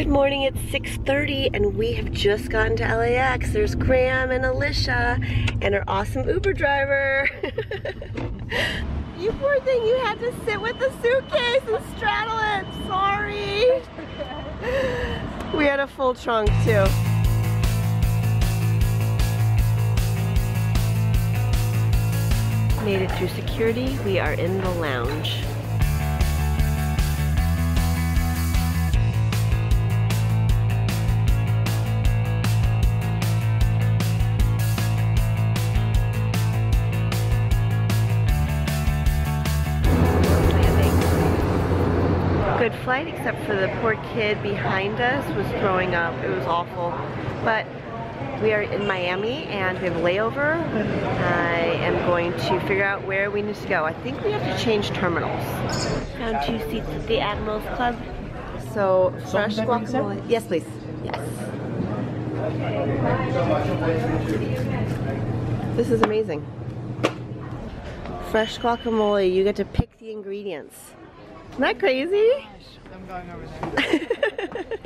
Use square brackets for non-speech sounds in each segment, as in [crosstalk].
Good morning, it's 6.30 and we have just gotten to LAX. There's Graham and Alisha and our awesome Uber driver. [laughs] you poor thing, you had to sit with the suitcase and straddle it, sorry. [laughs] we had a full trunk too. Made it through security, we are in the lounge. Flight except for the poor kid behind us was throwing up. It was awful. But we are in Miami and we have a layover. I am going to figure out where we need to go. I think we have to change terminals. Found two seats at the Admirals Club. So, fresh guacamole. Yes, please. Yes. This is amazing. Fresh guacamole, you get to pick the ingredients. Isn't that crazy? I'm going over there.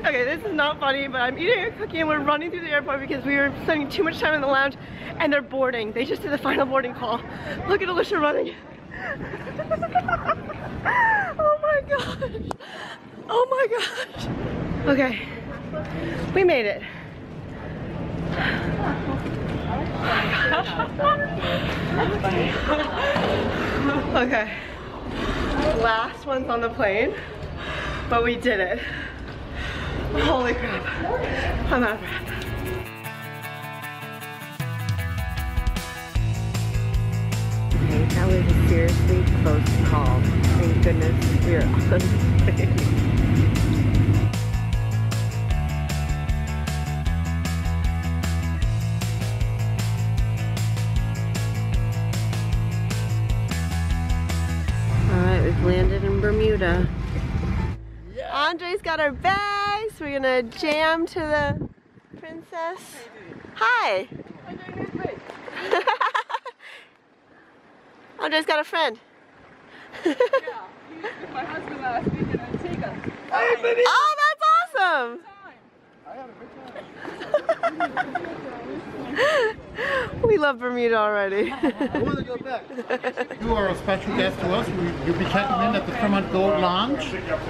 okay, this is not funny, but I'm eating a cookie and we're running through the airport because we were spending too much time in the lounge and they're boarding. They just did the final boarding call. Look at Alisha running. [laughs] oh my gosh. Oh my gosh. Okay, we made it. [laughs] okay. Last one's on the plane, but we did it. Holy crap. I'm out of breath. That was a seriously close call. Thank goodness we are on the plane. We're gonna jam to the princess. Hi. [laughs] Oh, Andre's got a friend. My husband last [laughs] week in Antigua. Oh, that's awesome. [laughs] we love Bermuda already. I want to go back. You are a special guest to us. You'll be checking in at the Fairmont Gold Lounge,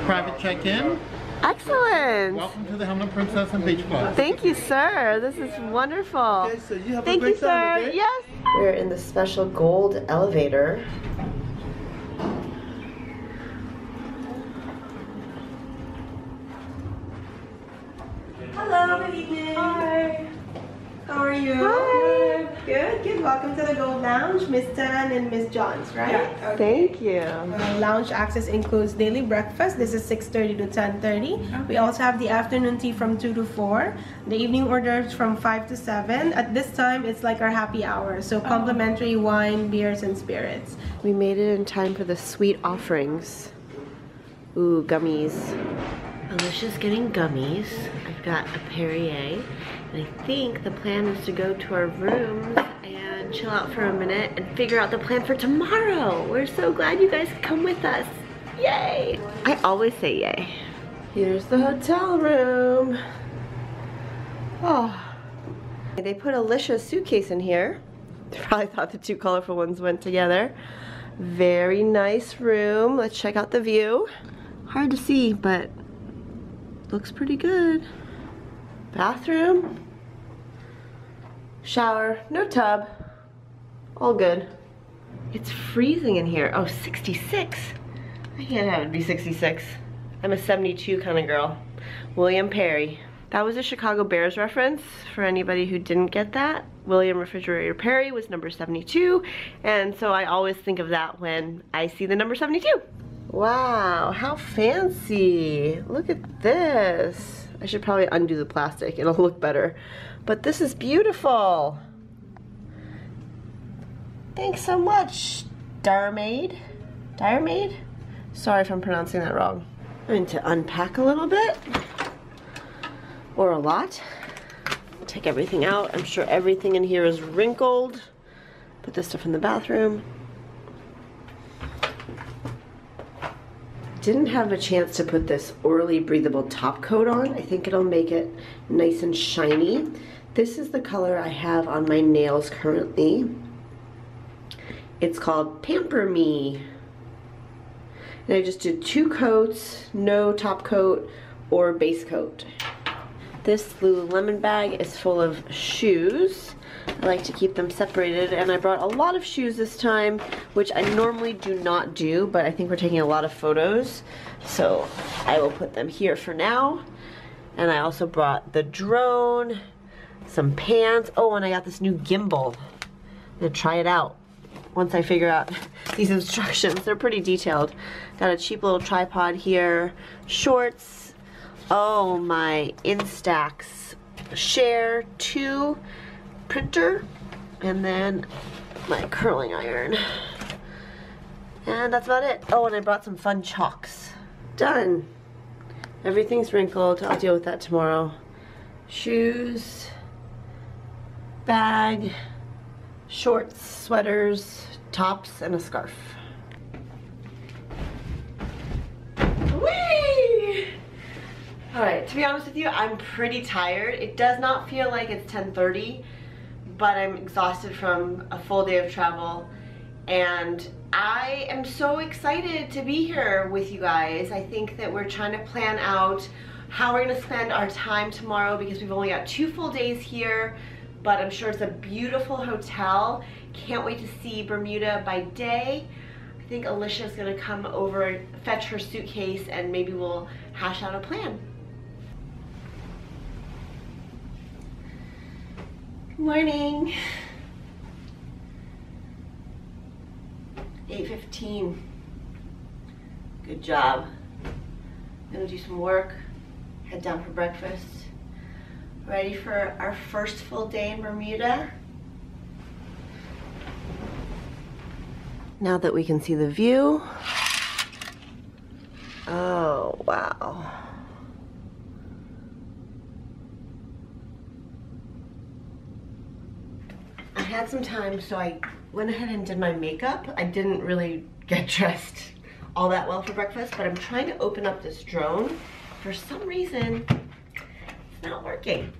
private check-in. Excellent. Welcome to the Hamilton Princess and Beach Club. Thank you, sir. This is wonderful. so you have Thank a you, great time, sir. okay? Yes. We're in the special gold elevator. Hello, good evening. Hi. How are you? Hi. Good, good. Welcome to the Gold Lounge, Miss Tan and Miss Johns, right? Okay. Thank you. Uh, lounge access includes daily breakfast. This is 6:30 to 10:30. We also have the afternoon tea from 2 to 4. The evening orders from 5 to 7. At this time, it's like our happy hour. So complimentary wine, beers, and spirits. We made it in time for the sweet offerings. Ooh, gummies. Alisha's getting gummies. I've got a Perrier. I think the plan is to go to our rooms and chill out for a minute and figure out the plan for tomorrow. We're so glad you guys come with us. Yay! I always say yay. Here's the hotel room. Oh. They put Alisha's suitcase in here. [laughs] They probably thought the two colorful ones went together. Very nice room. Let's check out the view. Hard to see, but looks pretty good. Bathroom. Shower. No tub. All good. It's freezing in here. Oh, 66. I can't have it be 66. I'm a 72 kind of girl. William Perry. That was a Chicago Bears reference for anybody who didn't get that. William Refrigerator Perry was number 72, and so I always think of that when I see the number 72. Wow, how fancy. Look at this. I should probably undo the plastic, it'll look better. But this is beautiful. Thanks so much, Darmaid. Darmaid? Sorry if I'm pronouncing that wrong. I'm going to unpack a little bit, or a lot. Take everything out. I'm sure everything in here is wrinkled. Put this stuff in the bathroom. Didn't have a chance to put this Orly breathable top coat on. I think it'll make it nice and shiny. This is the color I have on my nails currently. It's called Pamper Me. And I just did two coats, no top coat or base coat. This Lululemon bag is full of shoes. I like to keep them separated and I brought a lot of shoes this time, which I normally do not do, but I think we're taking a lot of photos. So I will put them here for now. And I also brought the drone, some pants. Oh, and I got this new gimbal. I'm gonna try it out once I figure out [laughs] these instructions. They're pretty detailed. Got a cheap little tripod here, shorts. Oh, my Instax Share 2 printer, and then my curling iron. And that's about it. Oh, and I brought some fun chalks. Done. Everything's wrinkled. I'll deal with that tomorrow. Shoes, bag, shorts, sweaters, tops, and a scarf. Whee! All right, to be honest with you, I'm pretty tired. It does not feel like it's 10.30, but I'm exhausted from a full day of travel. And I am so excited to be here with you guys. I think that we're trying to plan out how we're gonna spend our time tomorrow because we've only got two full days here, but I'm sure it's a beautiful hotel. Can't wait to see Bermuda by day. I think Alisha's gonna come over, fetch her suitcase, and maybe we'll hash out a plan. Morning. 8.15. Good job. Gonna do some work, head down for breakfast. Ready for our first full day in Bermuda? Now that we can see the view. Oh, wow. Had some time, so I went ahead and did my makeup. I didn't really get [laughs] dressed all that well for breakfast, but I'm trying to open up this drone. For some reason, it's not working.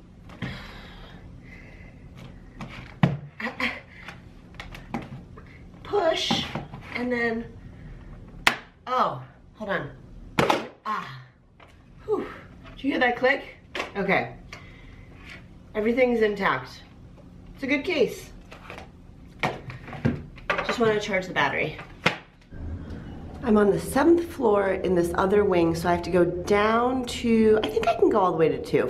[sighs] Push, and then, oh, hold on. Ah, whew. Did you hear that click? Okay. Everything's intact. It's a good case. Just want to charge the battery. I'm on the seventh floor in this other wing, so I have to go down to, I think I can go all the way to two.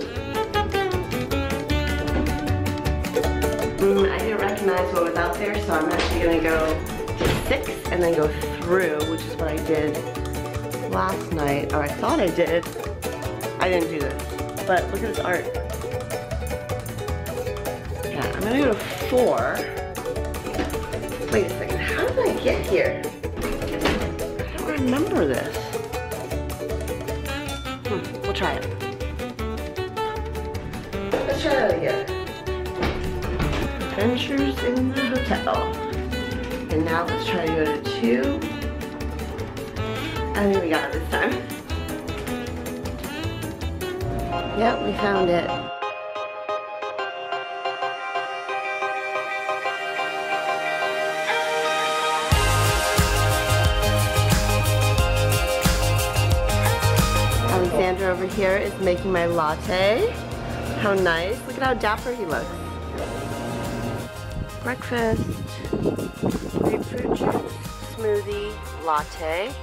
Mm, I didn't recognize what was out there, so I'm actually gonna go to six and then go through, which is what I did last night, or I thought I did. I didn't do this, but look at this art. Yeah, I'm gonna go to four. Wait a second, did I get here? I don't remember this. Hmm, we'll try it. Let's try that again. Adventures in the hotel. And now let's try to go to two. I think we got it this time. Yep, we found it. Over here is making my latte. How nice. Look at how dapper he looks. Breakfast. Grapefruit juice, smoothie, latte,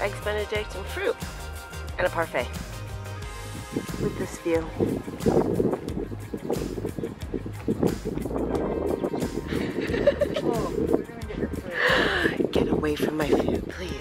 eggs benedict, and fruit. And a parfait. With this view. [laughs] Get away from my food, please.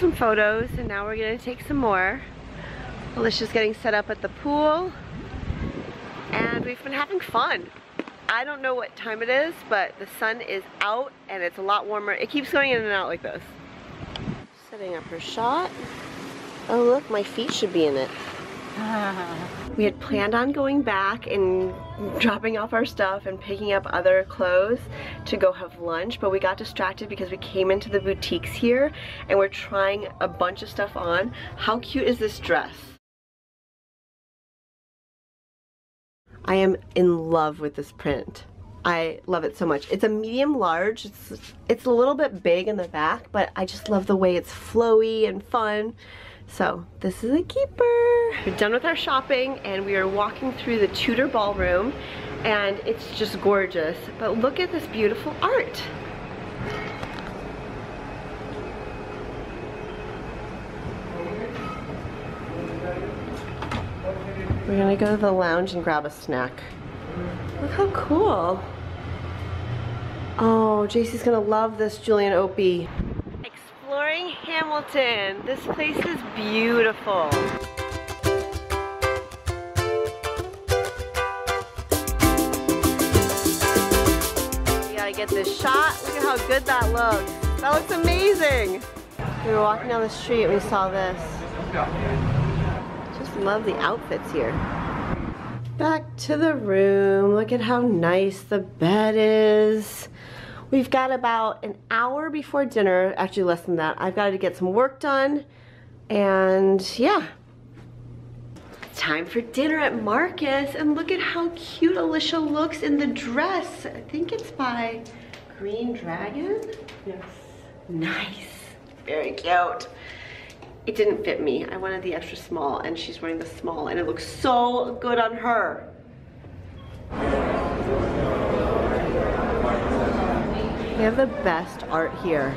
Some photos and now we're gonna take some more. Alisha's getting set up at the pool and we've been having fun. I don't know what time it is, but the sun is out and it's a lot warmer. It keeps going in and out like this. Setting up her shot. Oh look, my feet should be in it. [laughs] We had planned on going back and dropping off our stuff and picking up other clothes to go have lunch, but we got distracted because we came into the boutiques here and we're trying a bunch of stuff on. How cute is this dress? I am in love with this print. I love it so much. It's a medium large. It's, it's a little bit big in the back, but I just love the way it's flowy and fun. So this is a keeper. We're done with our shopping and we are walking through the Tudor Ballroom and it's just gorgeous. But look at this beautiful art. We're gonna go to the lounge and grab a snack. Look how cool. Oh, JC's gonna love this Julian Opie. Exploring Hamilton. This place is beautiful. We gotta get this shot. Look at how good that looks. That looks amazing. We were walking down the street and we saw this. Just love the outfits here. Back to the room. Look at how nice the bed is. We've got about an hour before dinner, actually less than that. I've got to get some work done and yeah. Time for dinner at Marcus and look at how cute Alisha looks in the dress. I think it's by Green Dragon. Yes. Nice, very cute. It didn't fit me. I wanted the extra small and she's wearing the small and it looks so good on her. They have the best art here.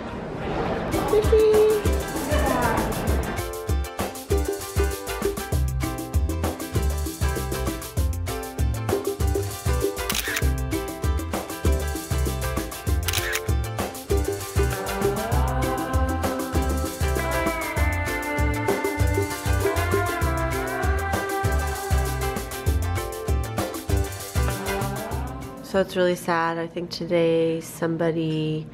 So it's really sad. I think today somebody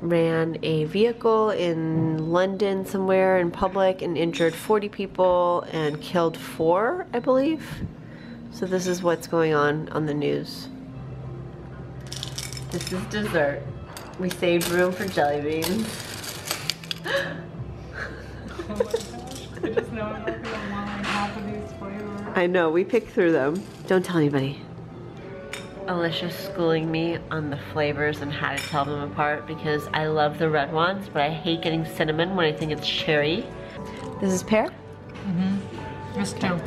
ran a vehicle in London somewhere in public and injured 40 people and killed four, I believe. So this is what's going on on the news. This is dessert. We saved room for jelly beans. Oh my gosh. [laughs] I just know I'm not gonna want like half of these flavors. [laughs] I know, we picked through them. Don't tell anybody. Alisha's schooling me on the flavors and how to tell them apart because I love the red ones, but I hate getting cinnamon when I think it's cherry. This is pear? Mm-hmm. There's two.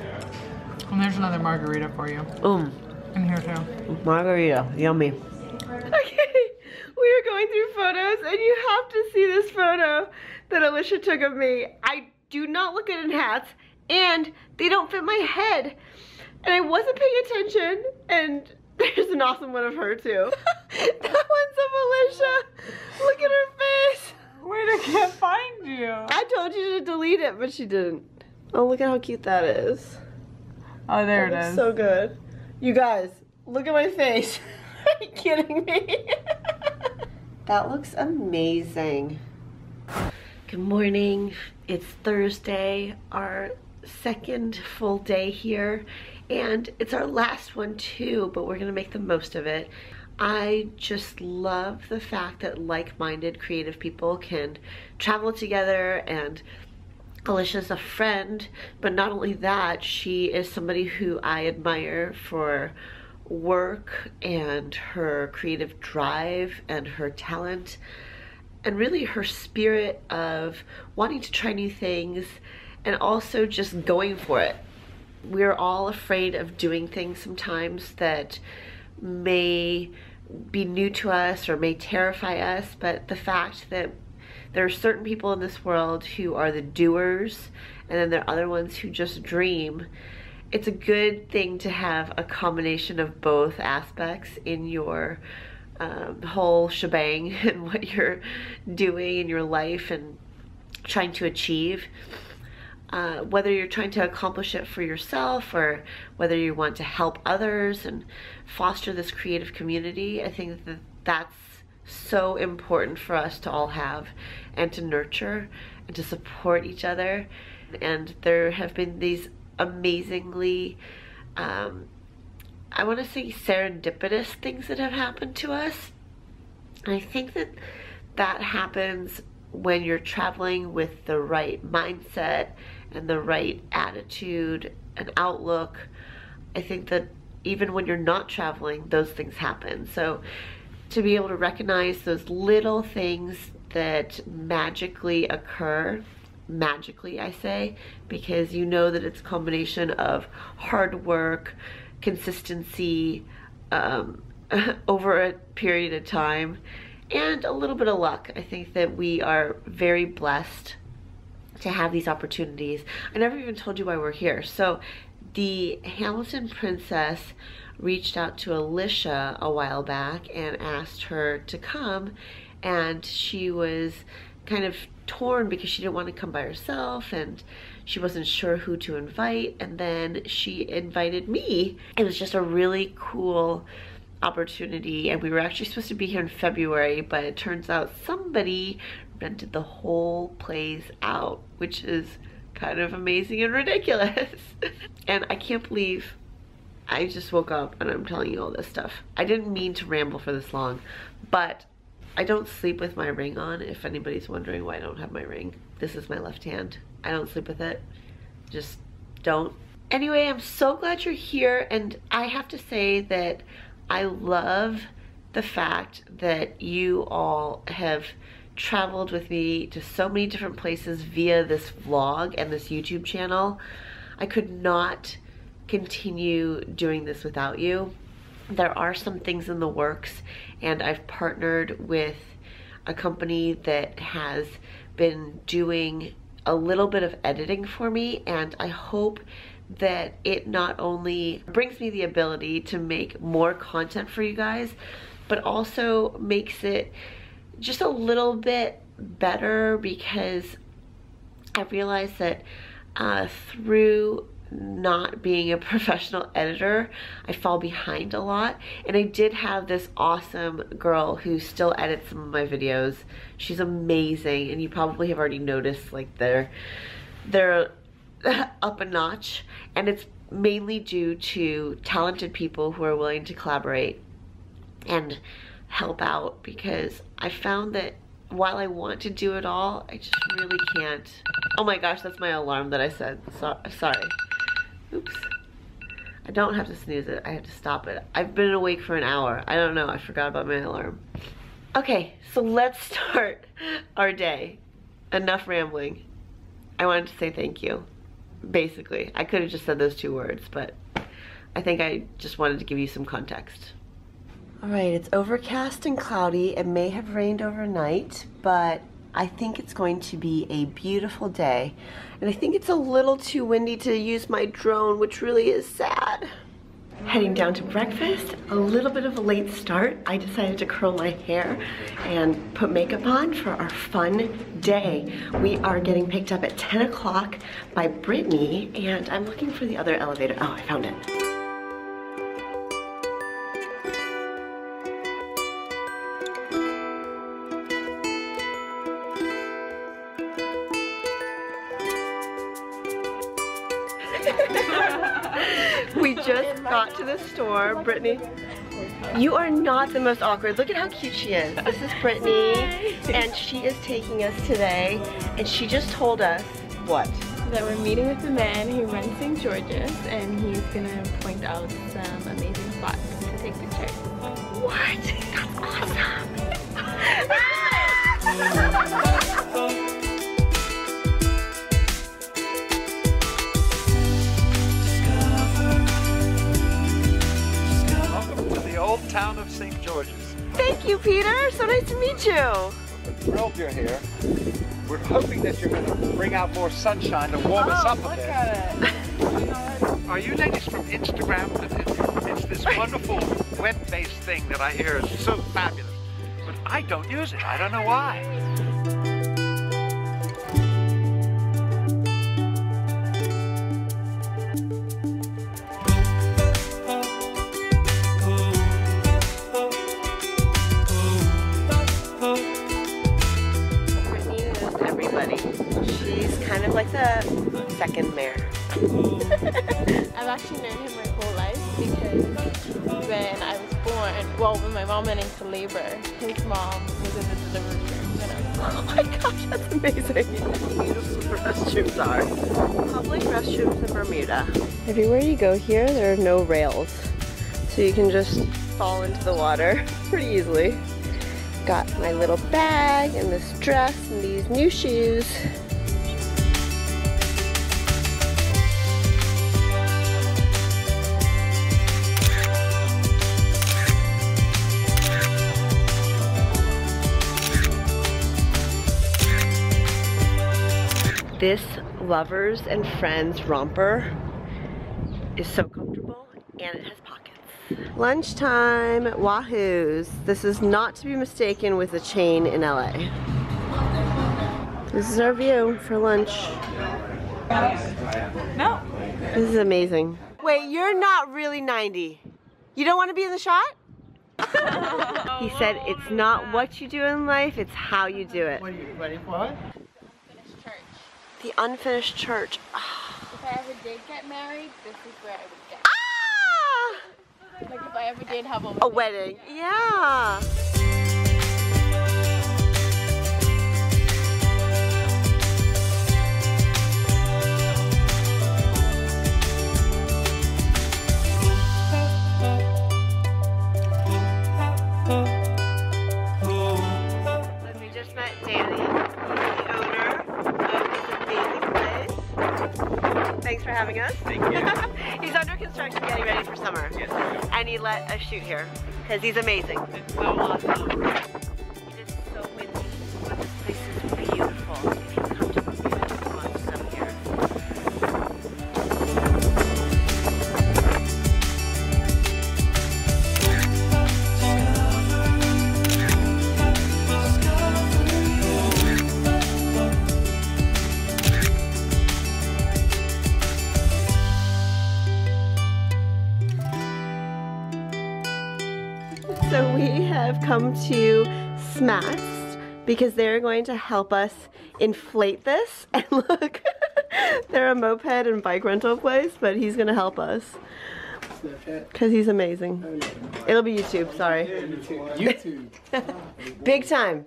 And there's another margarita for you. Um, In here too. margarita, yummy. Okay, [laughs] we are going through photos and you have to see this photo that Alisha took of me. I do not look good in hats and they don't fit my head. And I wasn't paying attention and there's an awesome one of her too. [laughs] that one's of Alisha. Look at her face. Wait, I can't find you. I told you to delete it, but she didn't. Oh, look at how cute that is. Oh, there That it looks is. So good. You guys, look at my face. [laughs] Are you kidding me? [laughs] that looks amazing. Good morning. It's Thursday, our second full day here, and it's our last one too, but we're gonna make the most of it. I just love the fact that like-minded creative people can travel together and Alisha's a friend, but not only that, she is somebody who I admire for work and her creative drive and her talent and really her spirit of wanting to try new things and also just going for it. We're all afraid of doing things sometimes that may be new to us or may terrify us, but the fact that there are certain people in this world who are the doers and then there are other ones who just dream. It's a good thing to have a combination of both aspects in your um, whole shebang [laughs] and what you're doing in your life and trying to achieve. Uh, whether you're trying to accomplish it for yourself or whether you want to help others and foster this creative community, I think that that's so important for us to all have and to nurture and to support each other. And there have been these amazingly, um, I want to say serendipitous things that have happened to us. And I think that that happens when you're traveling with the right mindset and the right attitude and outlook. I think that even when you're not traveling, those things happen. So to be able to recognize those little things that magically occur magically I say because you know that it's a combination of hard work consistency um, [laughs] over a period of time and a little bit of luck. I think that we are very blessed to have these opportunities. I never even told you why we're here. So the Hamilton Princess reached out to Alisha a while back and asked her to come and she was kind of torn because she didn't want to come by herself and she wasn't sure who to invite. And then she invited me. It was just a really cool opportunity and we were actually supposed to be here in February but it turns out somebody rented the whole place out which is kind of amazing and ridiculous [laughs] and I can't believe I just woke up and I'm telling you all this stuff. I didn't mean to ramble for this long, but I don't sleep with my ring on, if anybody's wondering why I don't have my ring. This is my left hand. I don't sleep with it. Just don't. Anyway, I'm so glad you're here, and I have to say that I love the fact that you all have traveled with me to so many different places via this vlog and this YouTube channel. I could not continue doing this without you. There are some things in the works and I've partnered with a company that has been doing a little bit of editing for me and I hope that it not only brings me the ability to make more content for you guys, but also makes it just a little bit better because I realize that uh, through not being a [laughs] professional editor, I fall behind a lot. And I did have this awesome girl who still edits some of my videos. She's amazing, and you probably have already noticed like they're they're [laughs] up a notch, and it's mainly due to talented people who are willing to collaborate and help out because I found that while I want to do it all, I just really can't. Oh my gosh, that's my alarm that I said. So sorry. Oops. I don't have to snooze it. I have to stop it. I've been awake for an hour. I don't know. I forgot about my alarm. Okay, so let's [laughs] start our day. Enough rambling. I wanted to say thank you. Basically. I could have just said those two words, but I think I just wanted to give you some context. All right, it's overcast and cloudy. It may have rained overnight, but I think it's going to be a beautiful day. And I think it's a little too windy to use my drone, which really is sad. Heading down to breakfast, a little bit of a late start. I decided to curl my hair and put makeup on for our fun day. We are getting picked up at 10 o'clock by Brittany, and I'm looking for the other elevator. Oh, I found it. Store. Brittany, you are not the most awkward. Look at how cute she is. This is Brittany, and she is taking us today, and she just told us what? That we're meeting with the man who runs St. George's, and he's gonna point out some amazing spots to take pictures. What? That's awesome. [laughs] [laughs] town of St. George's. Thank you, Peter. So nice to meet you. We're thrilled you're here. We're hoping that you're going to bring out more sunshine to warm oh, us up a bit. Are you ladies from Instagram? It's this wonderful web-based thing that I hear is so fabulous. But I don't use it. I don't know why. [laughs] I've actually known him my whole life because when I was born, well, when my mom went into labor, his mom was in the delivery room when I was born. Oh my gosh, that's amazing. Beautiful the restrooms are. Public restrooms in Bermuda. Everywhere you go here, there are no rails. So you can just fall into the water [laughs] pretty easily. Got my little bag and this dress and these new shoes. Lovers and friends romper is so comfortable and it has pockets. Lunchtime at Wahoo's. This is not to be mistaken with a chain in LA. This is our view for lunch. No. This is amazing. Wait, you're not really 90. You don't want to be in the shot? [laughs] he said it's not what you do in life, it's how you do it. What are you ready for it? Finished church. The unfinished church. If I ever did get married, this is where I would get. Ah! Like if I ever did have a A wedding. Yeah. Thanks for having us. Thank you. [laughs] he's under construction getting ready for summer. Yes. And he let us shoot here because he's amazing. It's so awesome. Smats because they're going to help us inflate this. [laughs] And look, [laughs] they're a moped and bike rental place, but he's gonna help us. Because he's amazing. It'll be YouTube, sorry. [laughs] YouTube. Big time.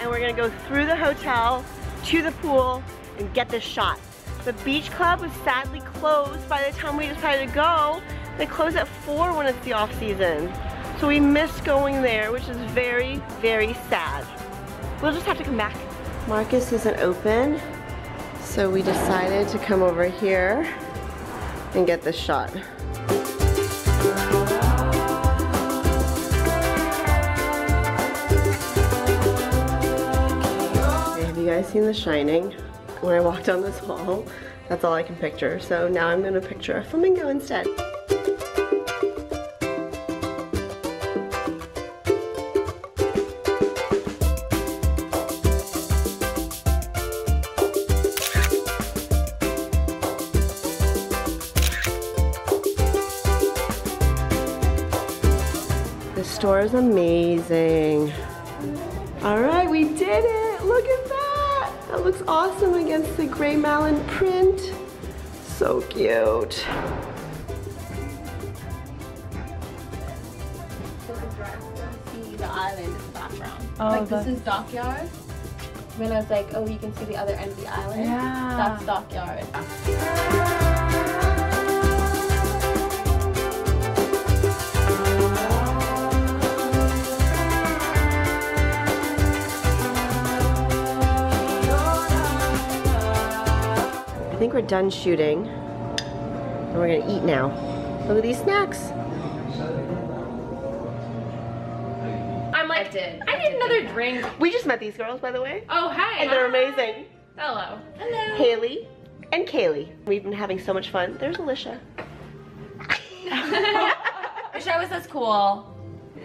And we're gonna go through the hotel to the pool and get this shot. The beach club was sadly closed by the time we decided to go. They close at 4 when it's the off season. So we missed going there, which is very, very sad. We'll just have to come back. Marcus isn't open, so we decided to come over here and get this shot. You guys seen The Shining? When I walk down this hall, that's all I can picture. So now I'm gonna picture a flamingo instead. The store is amazing. All right, we did it. Look at looks awesome against the Gray Malin print. So cute. see the island in the background. Oh, like the- this is dockyard. When I was like, oh, you can see the other end of the island. Yeah. That's dockyard. We're done shooting. And we're gonna eat now. Look at these snacks. I'm like, I need another drink. We just met these girls, by the way. Oh, hi. And they're hi. amazing. Hello. Hello. Haley And Kaylee. We've been having so much fun. There's Alisha. Wish I was as cool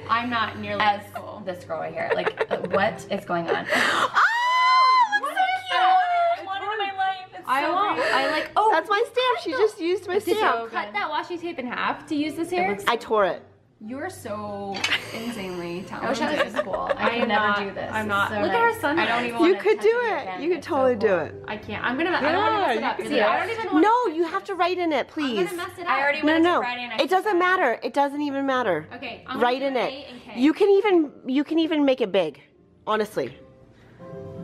I'm not nearly as as cool. this girl right here. Like, uh, what is going on? [gasps] Oh, What is that? I want it in my life. It's I so want- great. I like. Oh, That's my stamp. She just used my did you stamp. cut that washi tape in half to use this here? I tore it. You're so insanely [laughs] I wish I talented. was this cool. I, I could am never not- do this. I'm not. so Look at our sun. I don't even You could do it it. You could It's so totally do it. I can't. I'm gonna. Yeah, I don't want to mess it up. See, I don't even want. No, you have to write in it, I'm please. gonna mess it up. I already No, went no, to Friday and I it doesn't matter. It doesn't even matter. Okay. I'm Write in it. You can even you can even make it big. Honestly,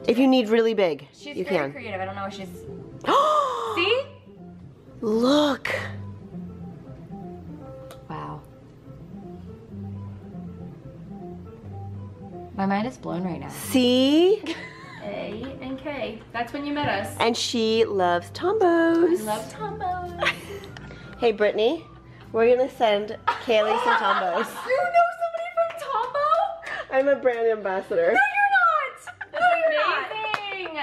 if you need really big, She's you very can. creative. I don't know what she's. [gasps] See? Look. Wow. My mind is blown right now. See? [laughs] A and K. That's when you met us. And she loves Tombows. Love Tombow. [laughs] Hey, Brittany, we're gonna send Kaylee some [laughs] Tombows. You know somebody from Tombow? I'm a brand ambassador. No, you're not. No, you're amazing.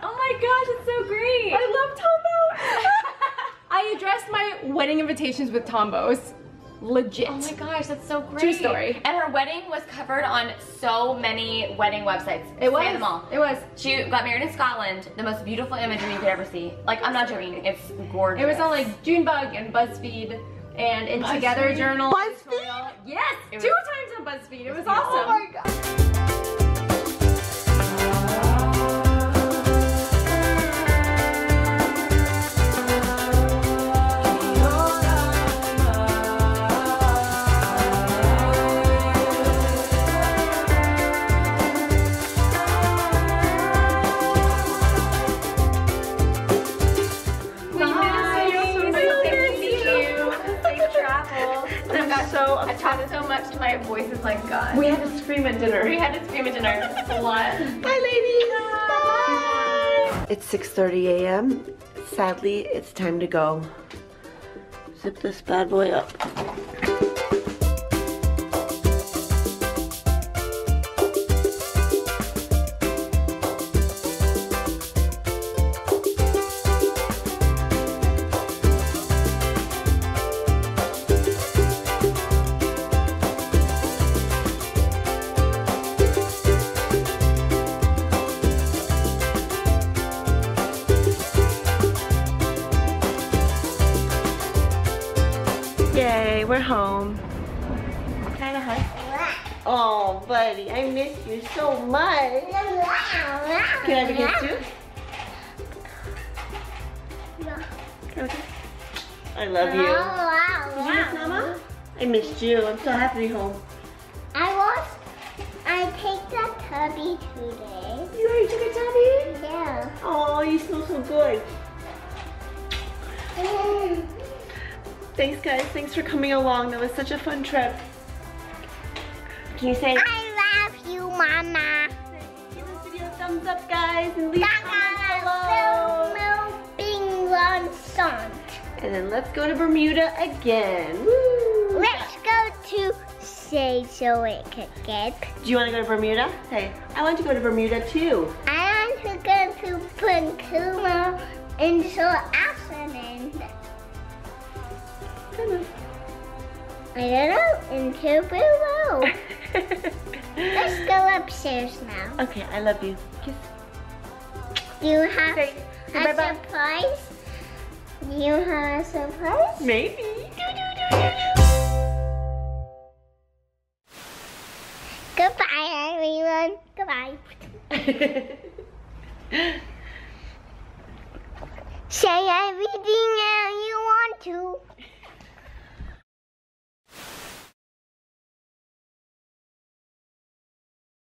oh my gosh, it's so great. I love Tombow. [laughs] I addressed my wedding invitations with Tombows. Legit. Oh my gosh, that's so great. True story. And her wedding was covered on so many wedding websites. It was. Say them all. It was. She got married in Scotland. The most beautiful imagery you could ever see. Like, I'm not joking. It's gorgeous. It was on like Junebug and BuzzFeed and in Together Journal. BuzzFeed? Yes, two times on BuzzFeed. It was awesome. Oh my god. My voice is like gone. We had to scream at dinner. We had to scream at dinner a lot. [laughs] Bye, ladies. Bye. It's 6:30 a.m. Sadly, it's time to go. Zip this bad boy up. Much. Can I have a kiss too? Can I have a kiss? I love you. Did you miss Mama? I missed you. I'm so happy to be home. I was. I take the tubby today. You already took a tubby? Yeah. Oh, you smell so good. [laughs] Thanks, guys. Thanks for coming along. That was such a fun trip. Can you say I guys, and leave comments below. Moving on song. And then let's go to Bermuda again. Woo! Let's go to say so it could get. Do you want to go to Bermuda? Say, I want to go to Bermuda too. I want to go to Pancuma until afternoon. I don't know, into below. [laughs] Let's go upstairs now. okay, I love you. Kiss. Do you have Say- say a bye-bye. surprise? Do you have a surprise? Maybe. Goodbye, everyone. Goodbye. [laughs] Say everything you want to.